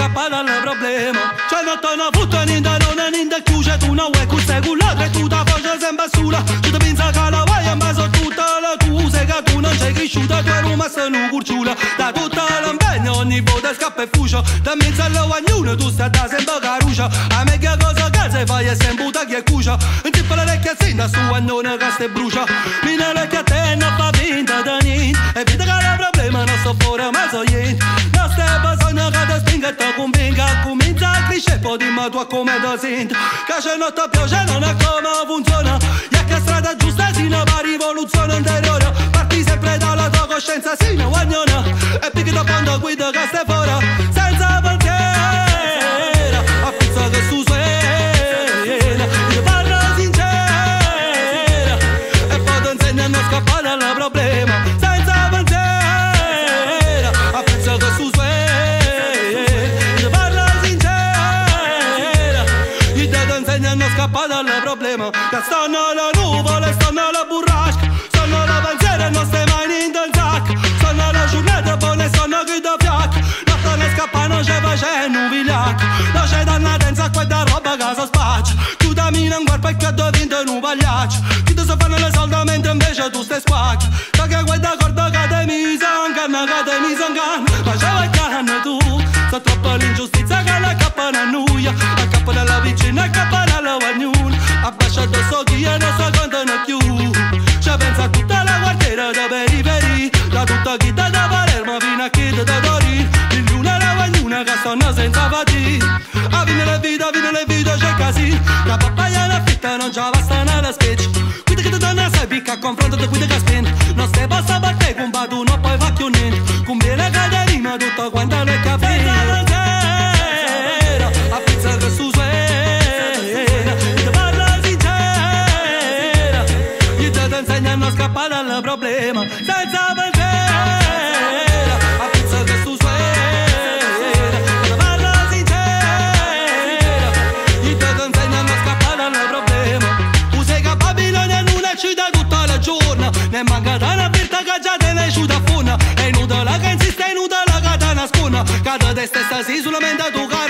scappare dal problema cioè non ti hanno avuto niente non è niente chiuso tu non vuoi questo culo e tu ti faccio sempre sola ci ti pensa che la vuoi ma sono tutte le cose che tu non sei cresciuta tu eri rimasta in un curciula da tutta l'impegno ogni volta scappa e fuscia da mezzo alla ognuno tu stai da sempre caruccia a me che cosa che se fai è sempre buta che cucia non ti fa le lecchie sinda su annone che ste brucia mi ne lecchie a te non fa vinta da niente e vita che il problema non sto fuori ma so niente non stai bisogno che ti spinga e ti convinca comincia a crescere poi dimmi tu come ti senti che se non ti piace non come funziona e che strada giusta si va rivoluzione interiore parti sempre dalla tua coscienza si ne ti insegnano a scappare dal problema. Che stanno le nuvole stanno le burrasche sono le pensiere non stai mai in del sacco sono le giornate buone sono chi da fiacco notte ne scappa non c'è facendo un vigliacco non c'è dannatenza a quella roba si spaccia. Tu da me non guarda perché ti vinto un pagliaccio. Chi ti sa fanno le soldi mentre invece tu stai spacchi da che quella corda che te mi abbascia addosso chi e non quanto ne più. Ci pensa tutta la quartiera da periferi da tutta chi da Palermo fino a chi da Torino il luna e la guagnuna che stanno senza patire a fine le vita, fine le vita c'è casino la papaya e la fitta non ci basta nella sketch. Guida che ti danno sai picca a confronto di guida che spendi problema senza pensiero a pizza che tu suena ti parla sincera gli te ti insegnano a scappare dal problema tu sei che a Babilonia non è ci da tutta la giorno ne manca da una virta che già te ne esciuta fonna è inutile che insiste è inutile che te nasconda che te stessa si solamente tu che